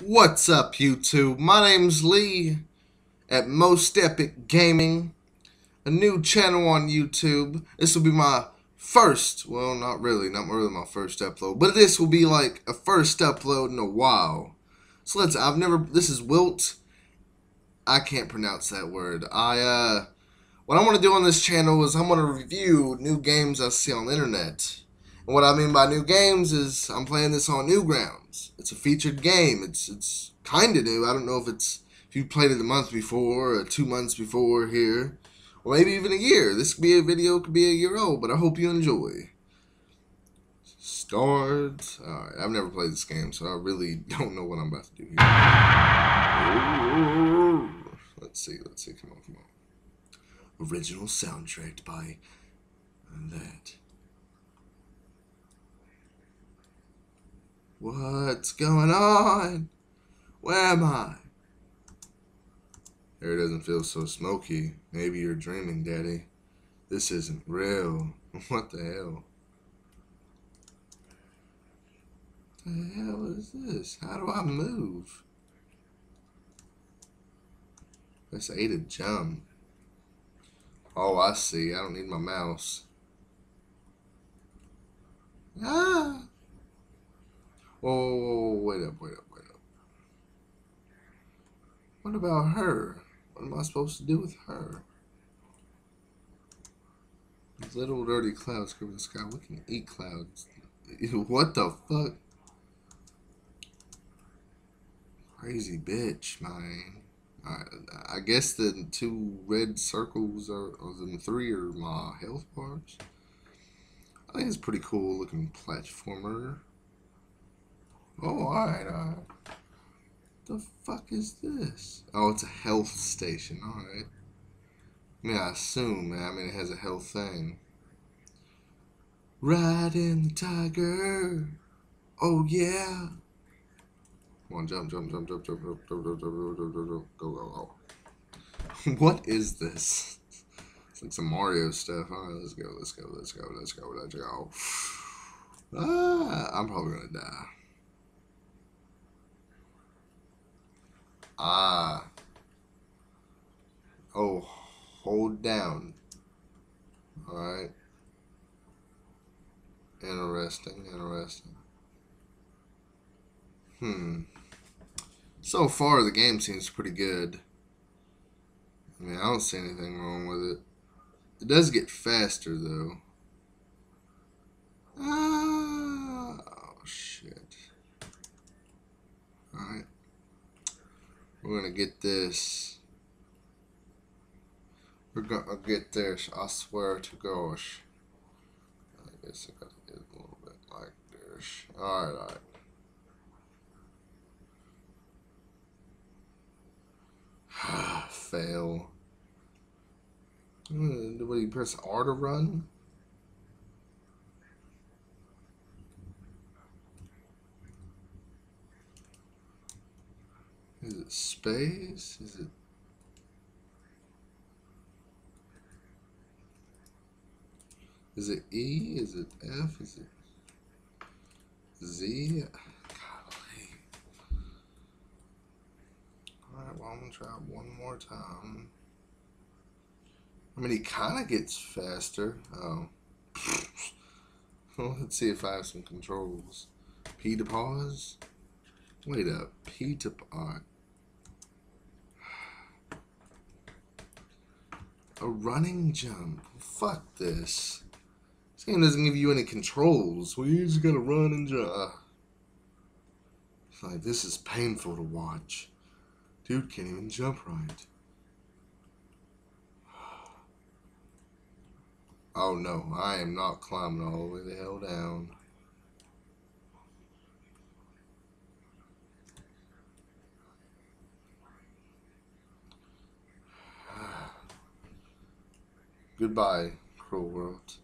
What's up, YouTube? My name's Lee at Most Epic Gaming, a new channel on YouTube. This will be my first, well, not really, not really my first upload, but this will be like a first upload in a while. So let's, I've never, this is Wilt. I can't pronounce that word. I, uh, what I want to do on this channel is I'm going to review new games I see on the internet. And what I mean by new games is I'm playing this on Newgrounds. It's a featured game. It's it's kind of new. I don't know if it's if you played it a month before or two months before here, or maybe even a year. This could be a video, could be a year old, but I hope you enjoy. Start. Alright, I've never played this game, so I really don't know what I'm about to do here. Let's see, let's see, come on, come on. Original soundtrack by that. What's going on? Where am I? Air doesn't feel so smoky. Maybe you're dreaming, Daddy. This isn't real. What the hell? The hell is this? How do I move? Press A to jump. Oh, I see. I don't need my mouse. Ah! Oh, wait up, wait up, wait up. What about her? What am I supposed to do with her? Little dirty clouds cover the sky. We can eat clouds. What the fuck? Crazy bitch, man. I, I guess the two red circles are, or the three are my health bars. I think it's pretty cool looking platformer. Oh, alright, alright. The fuck is this? Oh, it's a health station, alright. I mean, I assume, man. I mean, it has a health thing. Riding the tiger. Oh, yeah. Come on, jump, jump, jump, jump, jump, jump, jump, jump, jump, jump, jump, jump, jump, go, go, go. What is this? It's like some Mario stuff. All right, let's go, let's go, let's go, let's go, let's go. Ah, I'm probably gonna die. Ah. Oh, hold down. Alright. Interesting, interesting. Hmm. So far, the game seems pretty good. I mean, I don't see anything wrong with it. It does get faster, though. Ah, oh, shit. Alright. We're gonna get this. We're gonna get this. I swear to gosh. I guess I gotta get a little bit like this. Alright, alright. Fail. What do you press R to run? Is it space? Is it Is it E? Is it F? Is it Z? Golly. Alright, well I'm gonna try it one more time. I mean he kinda gets faster. Oh. let's see if I have some controls. P to pause. Wait up. P to R. A running jump. Fuck this. This game doesn't give you any controls. Well, you just gotta run and jump. Like, this is painful to watch. Dude can't even jump right. Oh no, I am not climbing all the way the hell down. Goodbye, cruel world.